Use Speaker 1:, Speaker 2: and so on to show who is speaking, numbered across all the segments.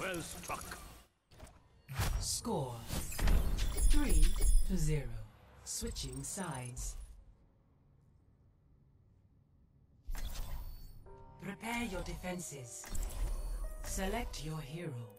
Speaker 1: Well struck.
Speaker 2: Score three to zero. Switching sides. Prepare your defenses. Select your hero.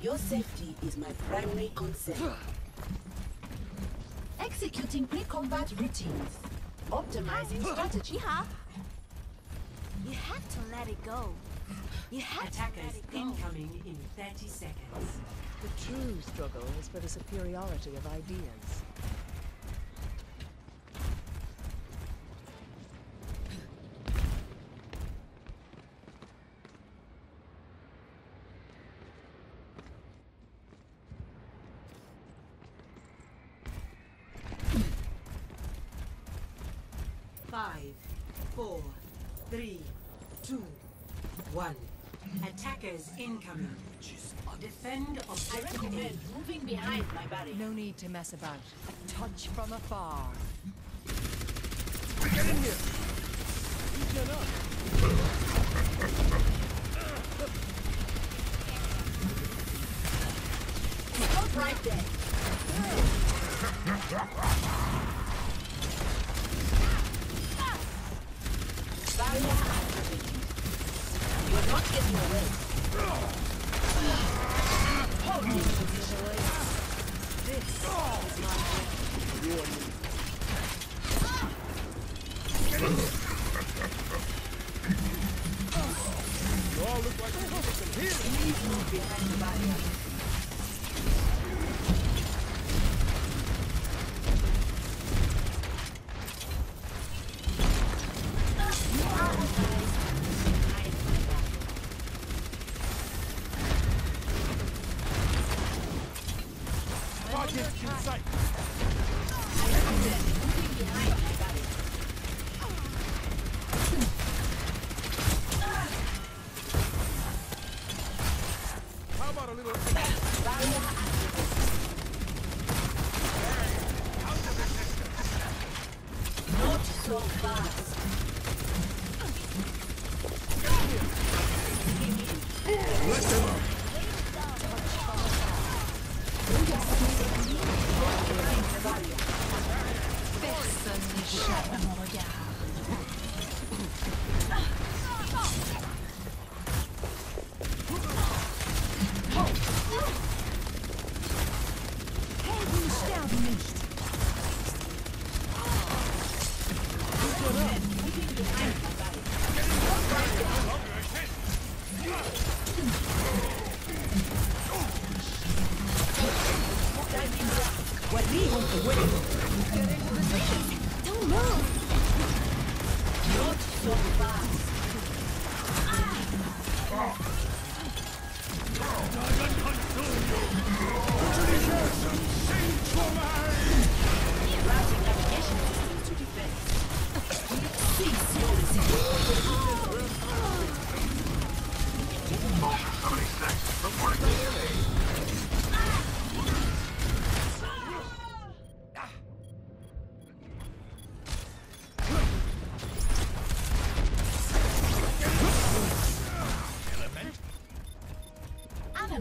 Speaker 3: Your safety is my primary concern. Executing pre-combat routines. Optimizing strategy.
Speaker 4: You have to let it go. You have to let
Speaker 2: Attackers
Speaker 4: it go.
Speaker 2: incoming in 30 seconds.
Speaker 5: The true struggle is for the superiority of ideas.
Speaker 2: Five, four, three, two, one. Attackers incoming. Defend objective A.
Speaker 3: moving behind my barrier.
Speaker 5: No need to mess about. A touch from afar.
Speaker 3: Stop right there. You're not getting away. Please move behind the barrier.
Speaker 4: Don't move.
Speaker 3: Not so fast. Routing navigation system to defense. Cease your resistance.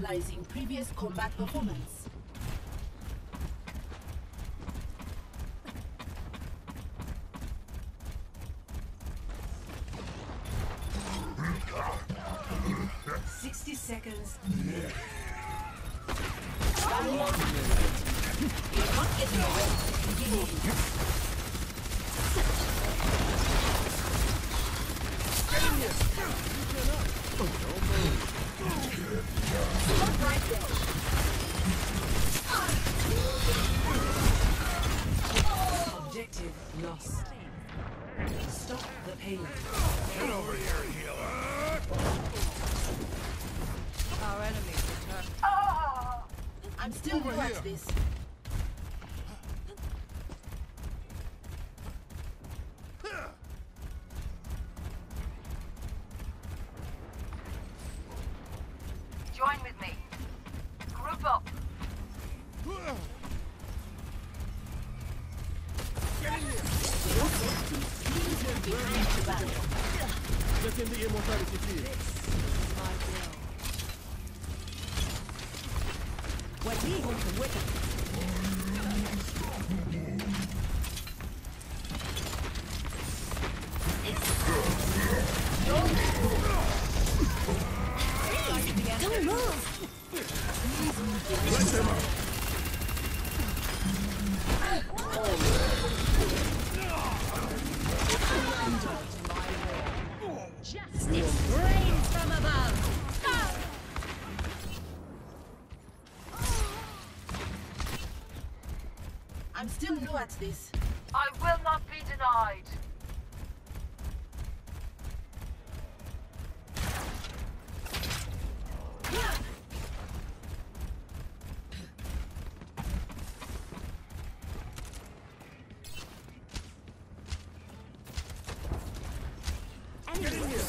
Speaker 3: Analyzing previous combat performance.
Speaker 2: Sixty seconds.
Speaker 3: Barrier Stop
Speaker 2: lost. Stop the payload.
Speaker 3: Get over here, healer.
Speaker 4: Our enemies return.
Speaker 6: I'm still
Speaker 3: Over
Speaker 6: this.
Speaker 7: Join with me. Group up.
Speaker 3: Get in here.
Speaker 8: Get in the immortality field.
Speaker 4: My
Speaker 3: them up.
Speaker 9: Justice rains from above!
Speaker 6: I'm still new at this.
Speaker 7: I will not be denied.
Speaker 3: Get in here.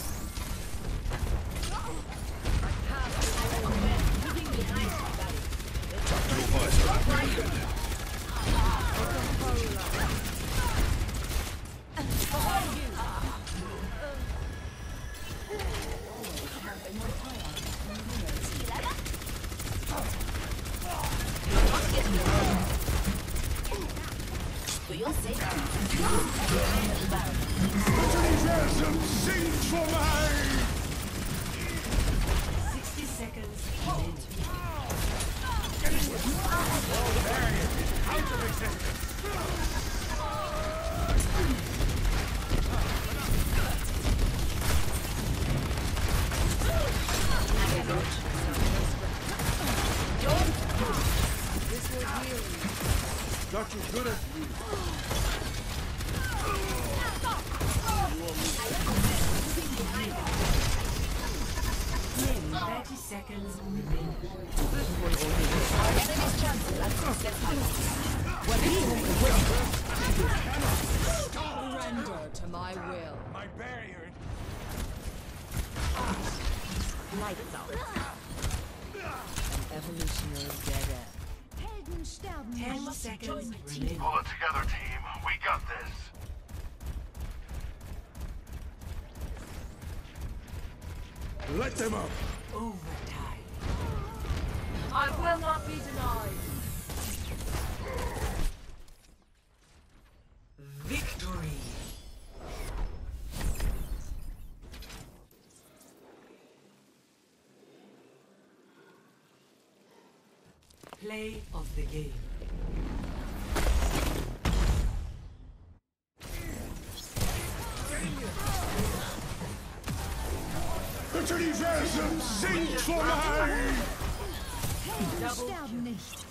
Speaker 6: For your safety.
Speaker 3: Enthusiasm sings for mine.
Speaker 2: 60 seconds remaining.
Speaker 3: Out of existence. Got you good at you.
Speaker 2: Seconds remaining.
Speaker 10: Pull it together, team. We got this.
Speaker 3: Let them up.
Speaker 2: Overtime.
Speaker 7: I will not be denied.
Speaker 2: Victory. Play of the game.
Speaker 3: For mine.
Speaker 9: Helden sterben nicht.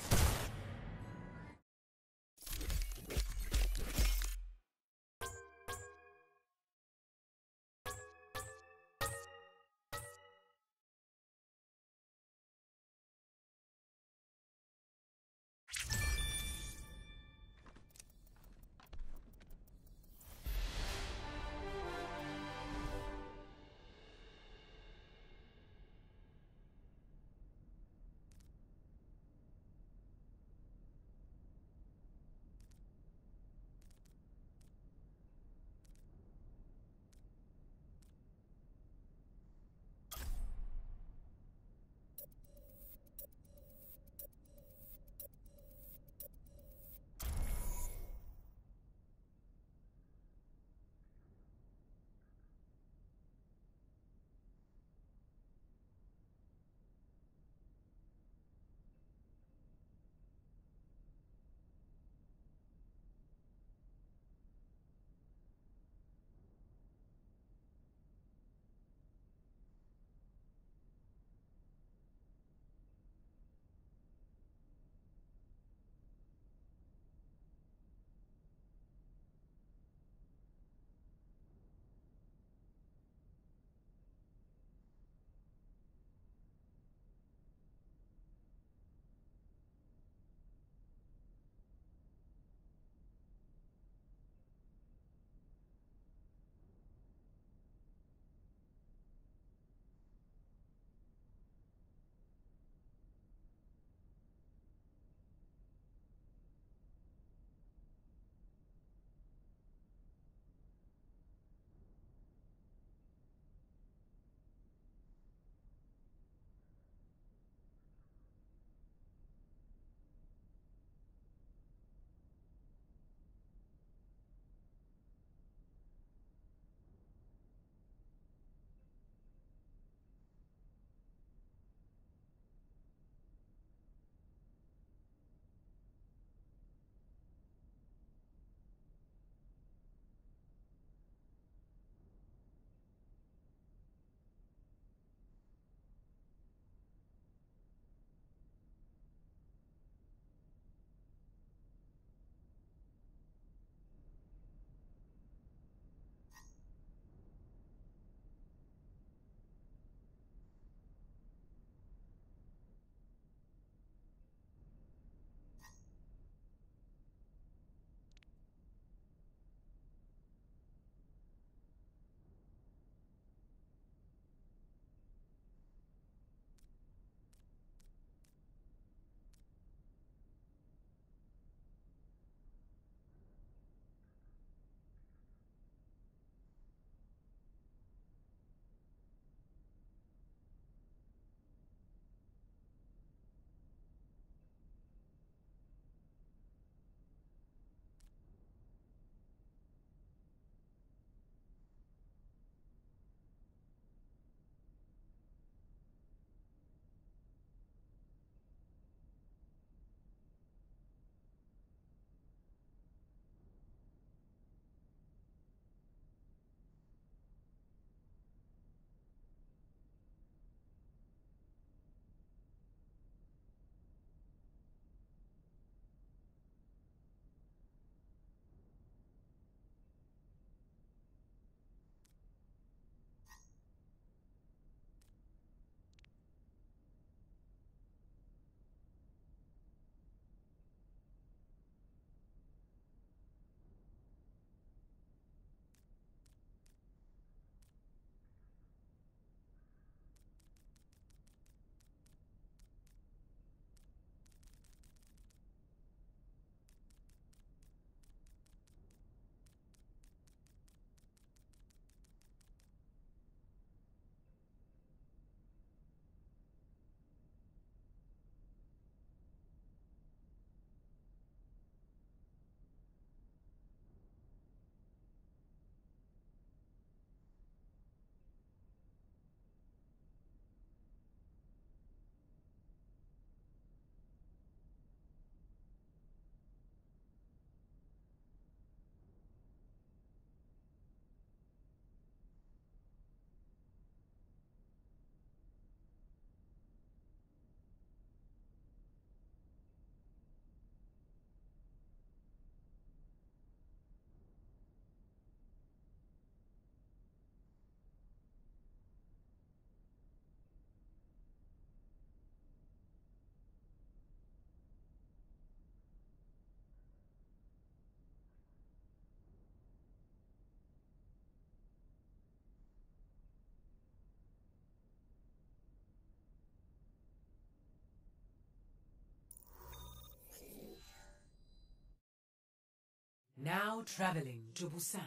Speaker 2: Now traveling to Busan.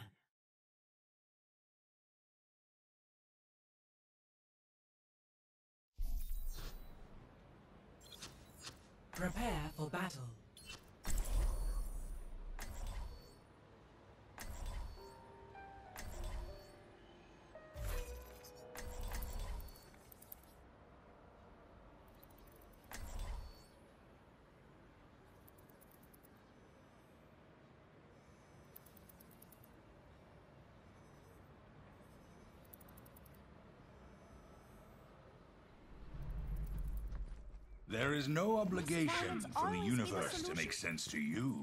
Speaker 2: Prepare for battle.
Speaker 11: There is no obligation for the
Speaker 4: always be the
Speaker 11: universe to make sense to you.